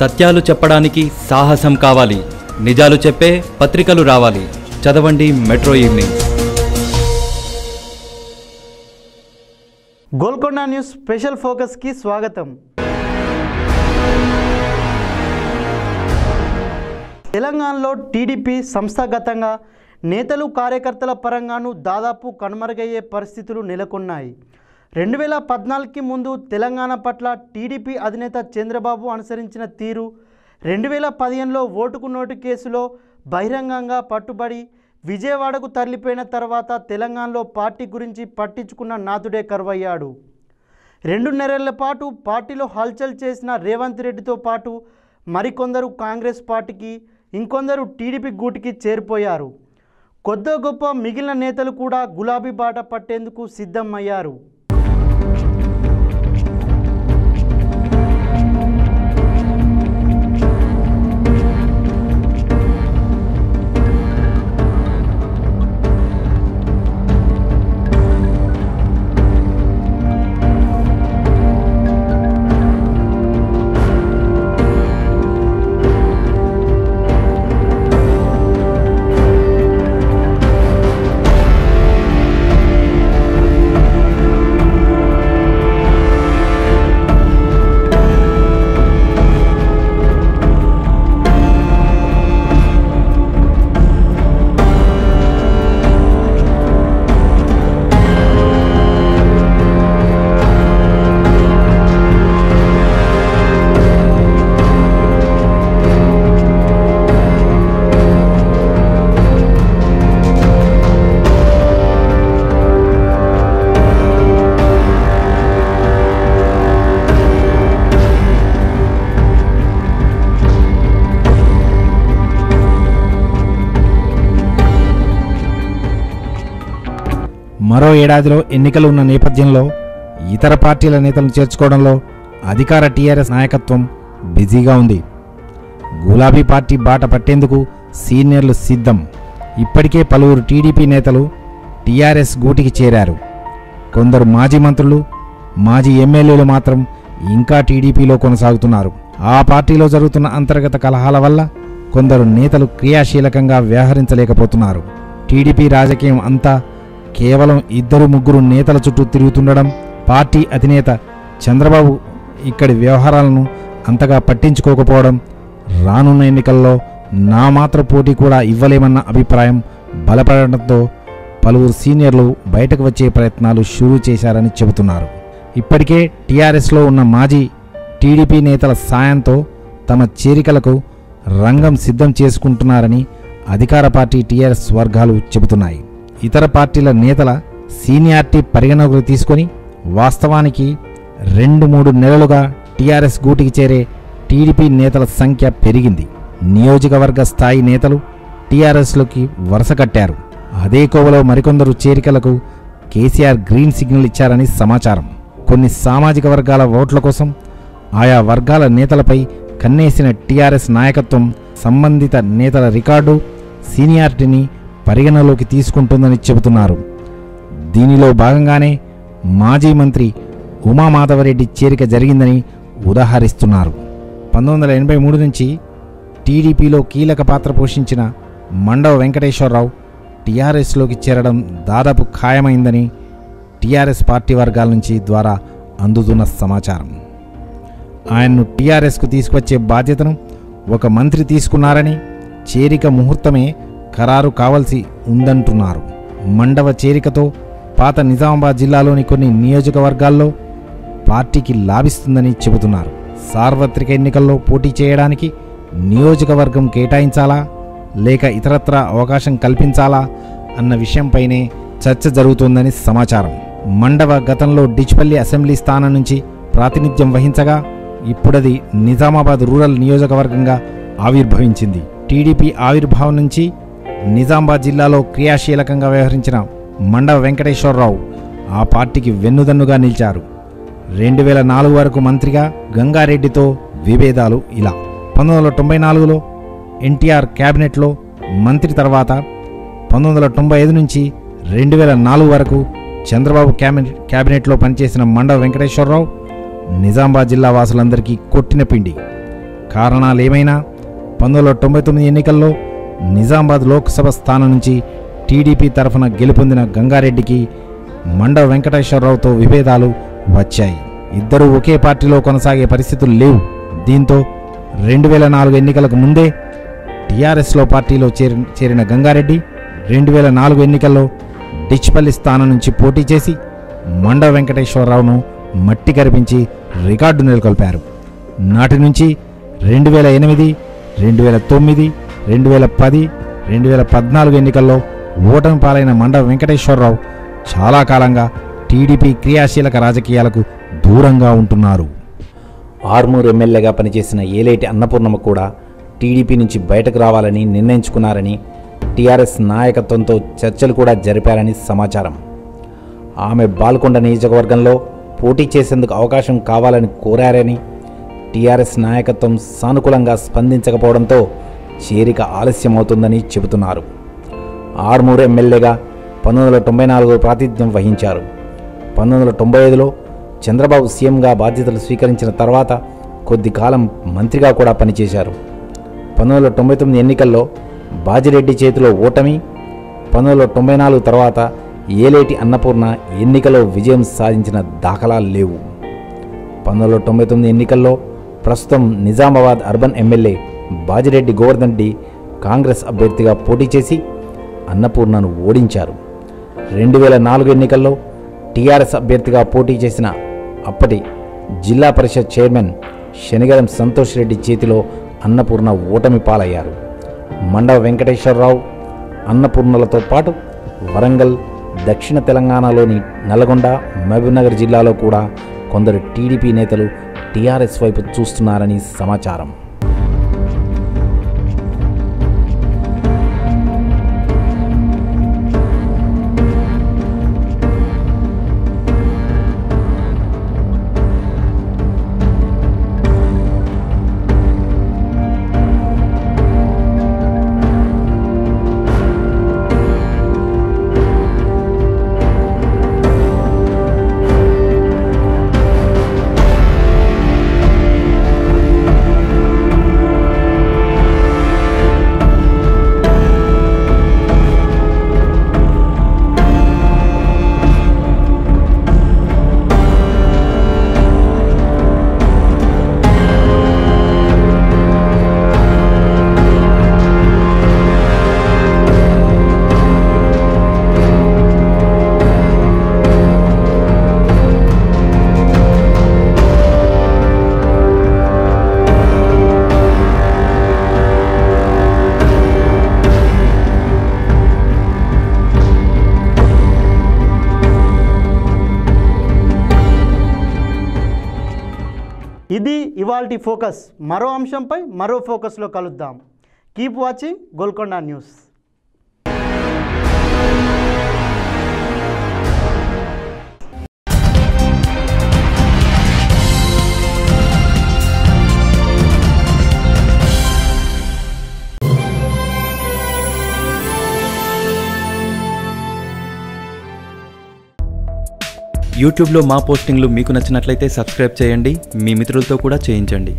సత్యాలు చెప్పడానికి సాహసం కావాలి. నిజాలు చెప్పే పత్రికలు రావాలి. చదవండి metro evening. Golconda news special ఫోకస్కి స్వాగతం. తెలంగాణలో టీడీపీ సంస్థాగతంగా నేతలు కార్యకర్తల పరంగానూ దాదాపు కనుమరుగయ్యే పరిస్థితులు నెలకొన్నాయి. రెండు వేల పద్నాలుగుకి ముందు తెలంగాణ పట్ల టీడీపీ అధినేత చంద్రబాబు అనుసరించిన తీరు రెండు వేల పదిహేనులో ఓటుకు నోటు కేసులో బహిరంగంగా పట్టుబడి విజయవాడకు తరలిపోయిన తర్వాత తెలంగాణలో పార్టీ గురించి పట్టించుకున్న నాథుడే కరువయ్యాడు. రెండున్నరేళ్ళ పాటు పార్టీలో హల్చల్ చేసిన రేవంత్ రెడ్డితో పాటు మరికొందరు కాంగ్రెస్ పార్టీకి ఇంకొందరు టీడీపీ గూటికి చేరిపోయారు. కొద్దో గొప్ప మిగిలిన నేతలు కూడా గులాబీ బాట పట్టేందుకు సిద్ధమయ్యారు. మరో ఏడాదిలో ఎన్నికలు ఉన్న నేపథ్యంలో ఇతర పార్టీల నేతలను చేర్చుకోవడంలో అధికార టీఆర్ఎస్ నాయకత్వం బిజీగా ఉంది. గులాబీ పార్టీ బాట పట్టేందుకు సీనియర్లు సిద్ధం. ఇప్పటికే పలువురు టీడీపీ నేతలు టీఆర్ఎస్ గూటికి చేరారు. కొందరు మాజీ మంత్రులు మాజీ ఎమ్మెల్యేలు మాత్రం ఇంకా టీడీపీలో కొనసాగుతున్నారు. ఆ పార్టీలో జరుగుతున్న అంతర్గత కలహాల వల్ల కొందరు నేతలు క్రియాశీలకంగా వ్యవహరించలేకపోతున్నారు. టీడీపీ రాజకీయం అంతా కేవలం ఇద్దరు ముగ్గురు నేతల చుట్టూ తిరుగుతుండడం పార్టీ అధినేత చంద్రబాబు ఇక్కడి వ్యవహారాలను అంతగా పట్టించుకోకపోవడం రానున్న ఎన్నికల్లో నా మాత్ర పోటీ కూడా ఇవ్వలేమన్న అభిప్రాయం బలపడటంతో పలువురు సీనియర్లు బయటకు వచ్చే ప్రయత్నాలు షురూ చేశారని చెబుతున్నారు. ఇప్పటికే టీఆర్ఎస్లో ఉన్న మాజీ టీడీపీ నేతల సాయంతో తమ చేరికలకు రంగం సిద్ధం చేసుకుంటున్నారని అధికార పార్టీ టీఆర్ఎస్ వర్గాలు చెబుతున్నాయి. ఇతర పార్టీల నేతల సీనియారిటీ పరిగణలోకి తీసుకొని వాస్తవానికి రెండు మూడు నెలలుగా టీఆర్ఎస్ గూటికి చేరే టీడీపీ నేతల సంఖ్య పెరిగింది. నియోజకవర్గ స్థాయి నేతలు టీఆర్ఎస్లోకి వరుస కట్టారు. అదే కోవలో మరికొందరు చేరికలకు కేసీఆర్ గ్రీన్ సిగ్నల్ ఇచ్చారని సమాచారం. కొన్ని సామాజిక వర్గాల ఓట్ల కోసం ఆయా వర్గాల నేతలపై కన్నేసిన టీఆర్ఎస్ నాయకత్వం సంబంధిత నేతల రికార్డు సీనియారిటీని పరిగణలోకి తీసుకుంటుందని చెబుతున్నారు. దీనిలో భాగంగానే మాజీ మంత్రి ఉమామాధవరెడ్డి చేరిక జరిగిందని ఉదాహరిస్తున్నారు. పంతొమ్మిది వందల ఎనభై మూడు నుంచి టీడీపీలో కీలక పాత్ర పోషించిన మండవ వెంకటేశ్వరరావు టీఆర్ఎస్లోకి చేరడం దాదాపు ఖాయమైందని టీఆర్ఎస్ పార్టీ వర్గాల నుంచి ద్వారా అందుతున్న సమాచారం. ఆయన్ను టీఆర్ఎస్కు తీసుకొచ్చే బాధ్యతను ఒక మంత్రి తీసుకున్నారని చేరిక ముహూర్తమే ఖరారు కావాల్సి ఉందంటున్నారు. మండవ చేరికతో పాత నిజామాబాద్ జిల్లాలోని కొన్ని నియోజకవర్గాల్లో పార్టీకి లాభిస్తుందని చెబుతున్నారు. సార్వత్రిక ఎన్నికల్లో పోటీ చేయడానికి నియోజకవర్గం కేటాయించాలా? లేక ఇతరత్రా అవకాశం కల్పించాలా? అన్న విషయంపైనే చర్చ జరుగుతోందని సమాచారం. మండవ గతంలో డిచ్పల్లి అసెంబ్లీ స్థానం నుంచి ప్రాతినిధ్యం వహించగా ఇప్పుడది నిజామాబాద్ రూరల్ నియోజకవర్గంగా ఆవిర్భవించింది. టీడీపీ ఆవిర్భావం నుంచి నిజామాబాద్ జిల్లాలో క్రియాశీలకంగా వ్యవహరించిన మండవ వెంకటేశ్వరరావు ఆ పార్టీకి వెన్నుదన్నుగా నిలిచారు. రెండు వేల నాలుగు వరకు మంత్రిగా గంగారెడ్డితో విభేదాలు ఇలా. పంతొమ్మిది వందల తొంభై నాలుగులో ఎన్టీఆర్ క్యాబినెట్లో మంత్రి తర్వాత పంతొమ్మిది వందల తొంభై ఐదు నుంచి రెండు వేల నాలుగు వరకు చంద్రబాబు క్యాబినెట్ క్యాబినెట్లో పనిచేసిన మండవ వెంకటేశ్వరరావు నిజామాబాద్ జిల్లా వాసులందరికీ కొట్టిన పిండి. కారణాలు ఏమైనా పంతొమ్మిది వందల తొంభై తొమ్మిది ఎన్నికల్లో నిజామాబాద్ లోక్సభ స్థానం నుంచి టీడీపీ తరఫున గెలుపొందిన గంగారెడ్డికి మండ వెంకటేశ్వరరావుతో విభేదాలు వచ్చాయి. ఇద్దరూ ఒకే పార్టీలో కొనసాగే పరిస్థితులు లేవు. దీంతో రెండు వేల నాలుగు ఎన్నికలకు ముందే టీఆర్ఎస్లో పార్టీలో చేరి చేరిన గంగారెడ్డి రెండు వేల నాలుగు ఎన్నికల్లో డిచ్పల్లి స్థానం నుంచి పోటీ చేసి మండ వెంకటేశ్వరరావును మట్టి కరిపించి రికార్డు నెలకొల్పారు. నాటి నుంచి రెండు వేల ఎనిమిది రెండు వేల తొమ్మిది రెండు వేల పది రెండు వేల పద్నాలుగు ఎన్నికల్లో ఓటమి పాలైన మండ వెంకటేశ్వరరావు చాలా కాలంగా టీడీపీ క్రియాశీలక రాజకీయాలకు దూరంగా ఉంటున్నారు. ఆర్మూర్ ఎమ్మెల్యేగా పనిచేసిన ఏలేటి అన్నపూర్ణమ్మ కూడా టీడీపీ నుంచి బయటకు రావాలని నిర్ణయించుకున్నారని టీఆర్ఎస్ నాయకత్వంతో చర్చలు కూడా జరిపారని సమాచారం. ఆమె బాల్కొండ నియోజకవర్గంలో పోటీ చేసేందుకు అవకాశం కావాలని కోరారని టీఆర్ఎస్ నాయకత్వం సానుకూలంగా స్పందించకపోవడంతో చేరిక ఆలస్యమవుతుందని చెబుతున్నారు. ఆర్మూరు ఎమ్మెల్యేగా పంతొమ్మిది వందల తొంభై నాలుగు ప్రాతినిధ్యం వహించారు. పంతొమ్మిది వందల తొంభై ఐదులో చంద్రబాబు సీఎంగా బాధ్యతలు స్వీకరించిన తర్వాత కొద్ది కాలం మంత్రిగా కూడా పనిచేశారు. పంతొమ్మిది వందల తొంభై తొమ్మిది ఎన్నికల్లో బాజిరెడ్డి చేతిలో ఓటమి పంతొమ్మిది వందల తొంభై నాలుగు తర్వాత ఏలేటి అన్నపూర్ణ ఎన్నికలో విజయం సాధించిన దాఖలాలు లేవు. పంతొమ్మిది వందల తొంభై తొమ్మిది ఎన్నికల్లో ప్రస్తుతం నిజామాబాద్ అర్బన్ ఎమ్మెల్యే బాజిరెడ్డి గోవర్ధన్ రెడ్డి కాంగ్రెస్ అభ్యర్థిగా పోటీ చేసి అన్నపూర్ణను ఓడించారు. రెండు వేల నాలుగు ఎన్నికల్లో టీఆర్ఎస్ అభ్యర్థిగా పోటీ చేసిన అప్పటి జిల్లా పరిషత్ చైర్మన్ శనిగరం సంతోష్ రెడ్డి చేతిలో అన్నపూర్ణ ఓటమి పాలయ్యారు. మండవ వెంకటేశ్వరరావు అన్నపూర్ణలతో పాటు వరంగల్ దక్షిణ తెలంగాణలోని నల్గొండ మహబూబ్నగర్ జిల్లాలో కూడా కొందరు టీడీపీ నేతలు టీఆర్ఎస్ వైపు చూస్తున్నారని సమాచారం. ఇది ఇవాల్టి ఫోకస్. మరో అంశంపై మరో ఫోకస్లో కలుద్దాం. కీప్ వాచింగ్ గోల్కొండ న్యూస్ యూట్యూబ్లో మా పోస్టింగ్లు మీకు నచ్చినట్లయితే సబ్స్క్రైబ్ చేయండి. మీ మిత్రులతో కూడా చేయించండి.